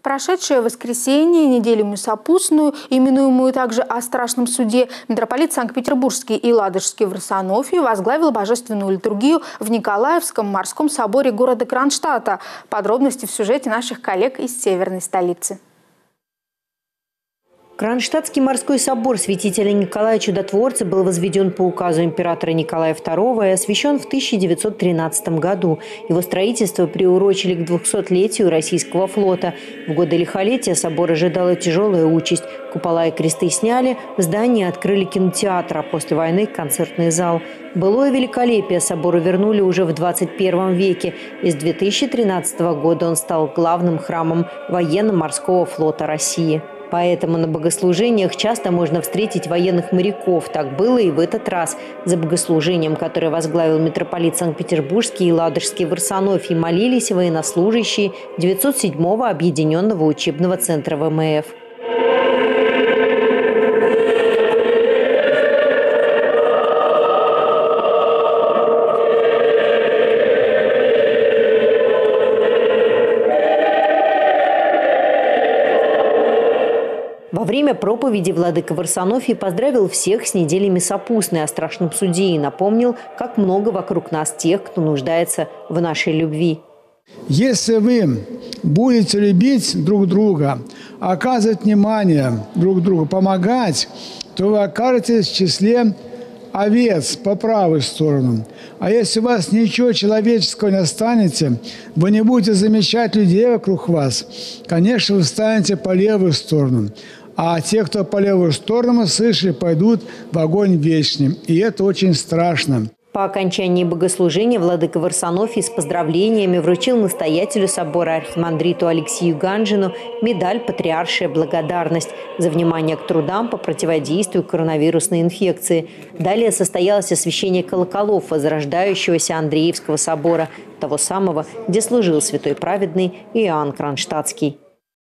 В прошедшее воскресенье, неделю Мюсопустную, именуемую также о страшном суде, митрополит Санкт-Петербургский и Ладожский в Росонофии возглавил божественную литургию в Николаевском морском соборе города Кронштадта. Подробности в сюжете наших коллег из северной столицы. Кронштадтский морской собор святителя Николая Чудотворца был возведен по указу императора Николая II и освящен в 1913 году. Его строительство приурочили к 200-летию российского флота. В годы лихолетия собор ожидала тяжелая участь. Купола и кресты сняли, в здании открыли кинотеатр, а после войны – концертный зал. Былое великолепие собору вернули уже в 21 веке. И с 2013 года он стал главным храмом военно-морского флота России. Поэтому на богослужениях часто можно встретить военных моряков. Так было и в этот раз. За богослужением, которое возглавил митрополит Санкт-Петербургский и Ладожский в Арсенофе, молились военнослужащие 907-го объединенного учебного центра ВМФ. Во время проповеди владыка Варсонофий поздравил всех с неделями сопустной о страшном суде и напомнил, как много вокруг нас тех, кто нуждается в нашей любви. Если вы будете любить друг друга, оказывать внимание друг другу, помогать, то вы окажетесь в числе овец по правую сторону. А если у вас ничего человеческого не останется, вы не будете замечать людей вокруг вас, конечно, вы станете по левую сторону а те, кто по левую сторону слышали, пойдут в огонь вечный. И это очень страшно. По окончании богослужения владыка Варсонофий с поздравлениями вручил настоятелю собора архимандриту Алексею Ганжину медаль «Патриаршая благодарность» за внимание к трудам по противодействию коронавирусной инфекции. Далее состоялось освящение колоколов возрождающегося Андреевского собора, того самого, где служил святой праведный Иоанн Кронштадтский.